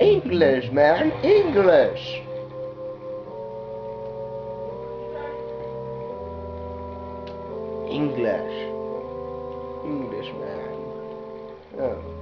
English, man, English. English. English, man. Oh.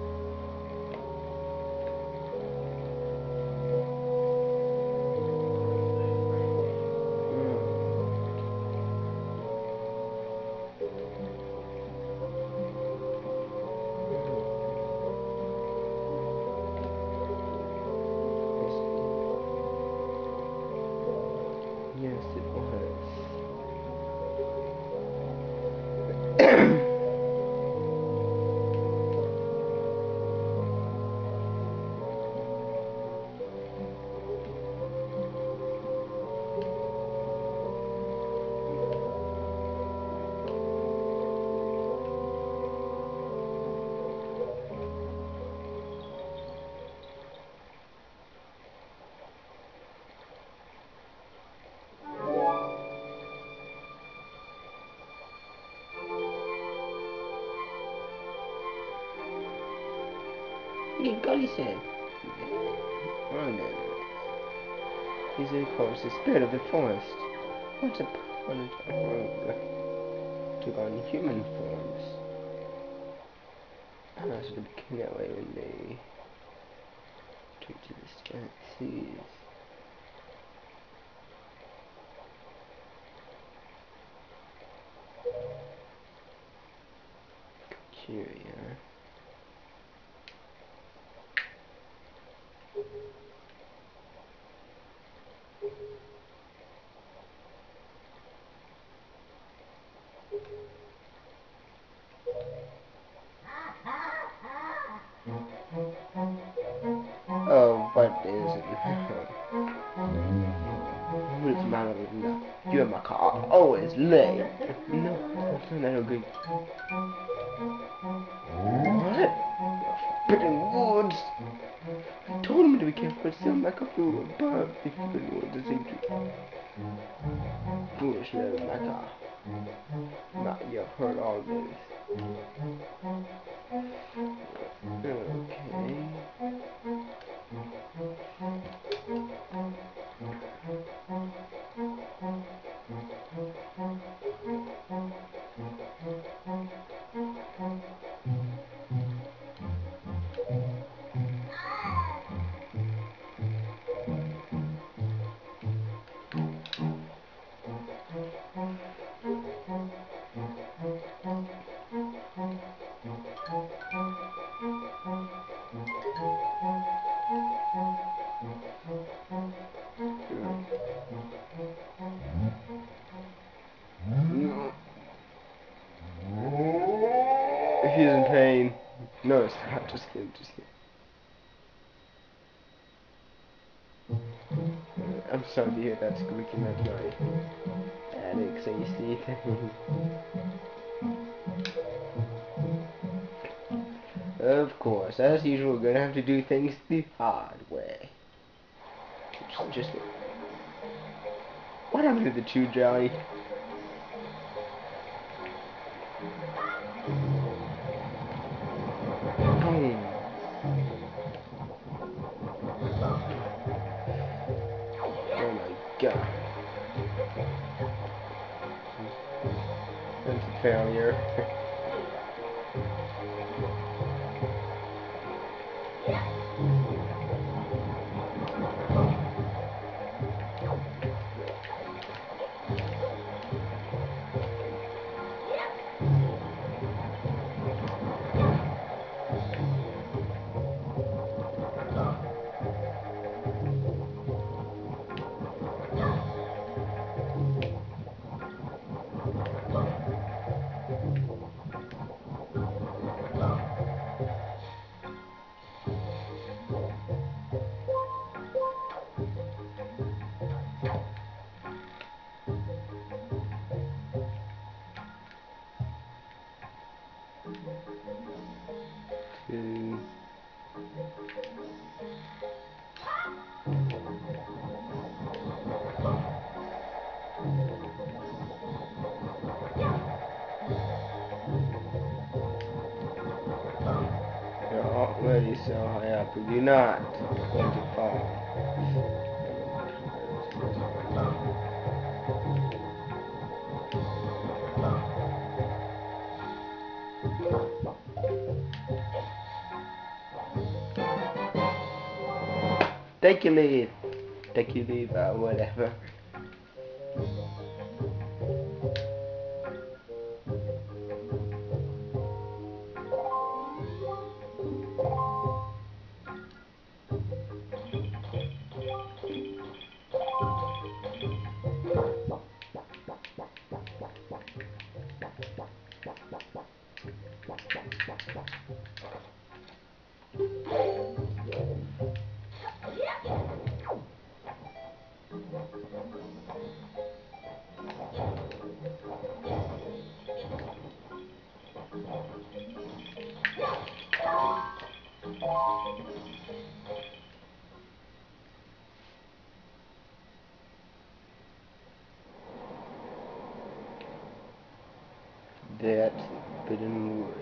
Was. You got his head. Oh no, no. He's of course the spirit of the forest. Once upon a time, took on human forms. Ah, and I sort of became that way when they took to the distant seas. Curia. Oh, always late. No, that's not okay. What? Forbidden woods! I told him to be careful, still car flew above the forbidden woods. It seemed to... Foolish little Makar. Now you've heard all this. He's in pain. No, it's not. Just kidding. Just kidding. I'm sorry to hear that squeaking. That's my attic AC thing. Of course, as usual, we're gonna have to do things the hard way. Just, just what happened to the Chu jelly? Failure. up. You're not going to fall. Take your leave. Take your leave, uh, whatever. That's Forbidden Woods.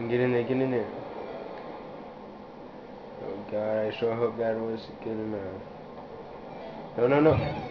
Come get in there, getting in there. Oh god, I sure hope that was good enough. No, no, no.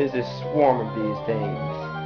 There's a swarm of these things.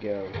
Go.